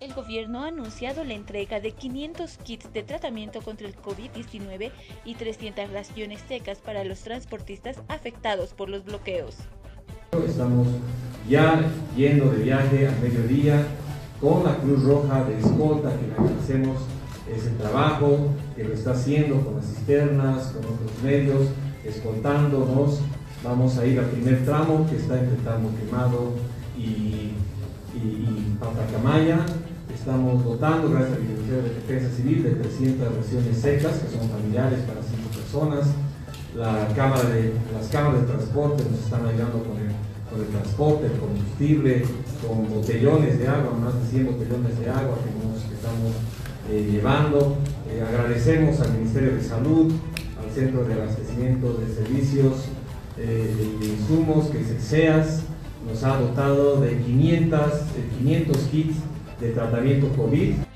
El gobierno ha anunciado la entrega de 500 kits de tratamiento contra el COVID-19 y 300 raciones secas para los transportistas afectados por los bloqueos. Estamos ya yendo de viaje al mediodía con la Cruz Roja de escolta que le agradecemos ese trabajo que lo está haciendo con las cisternas, con otros medios, escoltándonos. Vamos a ir al primer tramo que está entre Tamo Quemado y, y, y Patacamaya. Estamos dotando, gracias al Ministerio de Defensa Civil, de 300 raciones secas que son familiares para 5 personas. La cámara de, las cámaras de transporte nos están ayudando con el, con el transporte, el combustible, con botellones de agua, más de 100 botellones de agua que, nos, estamos eh, llevando. Eh, agradecemos al Ministerio de Salud, al Centro de Abastecimiento de Servicios eh, de Insumos, que es el CEAS, nos ha dotado de 500, de 500 kits de tratamiento COVID.